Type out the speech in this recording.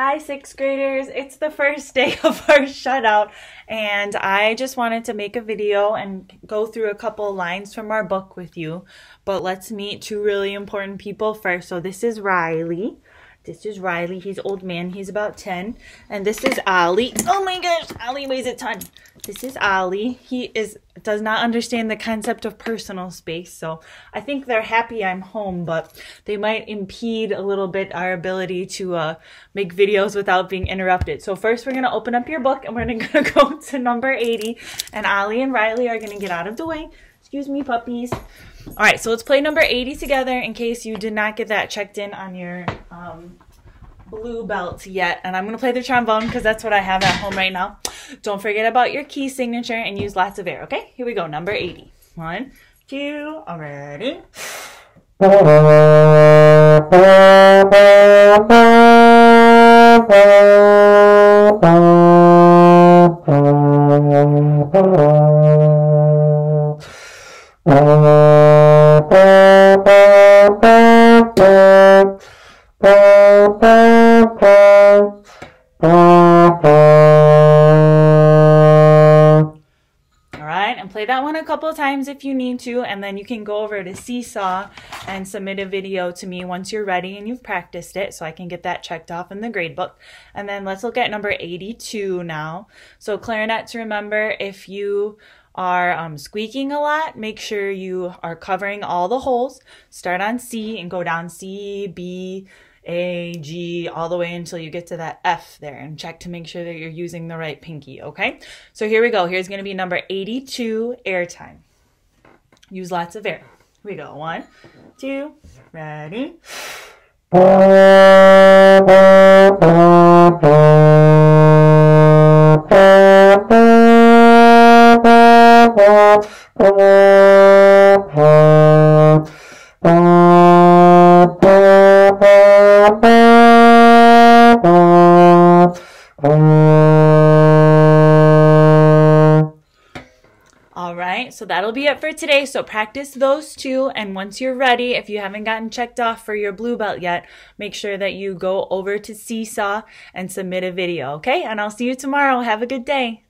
Hi, sixth graders. It's the first day of our shutout, and I just wanted to make a video and go through a couple lines from our book with you. But let's meet two really important people first. So, this is Riley. This is Riley. He's old man. He's about 10. And this is Ali. Oh my gosh, Ali weighs a ton. This is Ali. He is does not understand the concept of personal space. So I think they're happy I'm home, but they might impede a little bit our ability to uh, make videos without being interrupted. So first we're going to open up your book and we're going to go to number 80. And Ali and Riley are going to get out of the way. Excuse me, puppies. All right, so let's play number 80 together in case you did not get that checked in on your um, blue belt yet. And I'm going to play the trombone because that's what I have at home right now. Don't forget about your key signature and use lots of air, okay? Here we go, number 80. One, two, already. and play that one a couple times if you need to and then you can go over to Seesaw and submit a video to me once you're ready and you've practiced it so I can get that checked off in the grade book. And then let's look at number 82 now. So clarinet to remember if you are um, squeaking a lot, make sure you are covering all the holes. Start on C and go down C, B, a, G, all the way until you get to that F there and check to make sure that you're using the right pinky, okay? So here we go. Here's going to be number 82, airtime. Use lots of air. Here we go. One, two, ready. All right, so that'll be it for today. So practice those two, and once you're ready, if you haven't gotten checked off for your blue belt yet, make sure that you go over to Seesaw and submit a video, okay? And I'll see you tomorrow. Have a good day.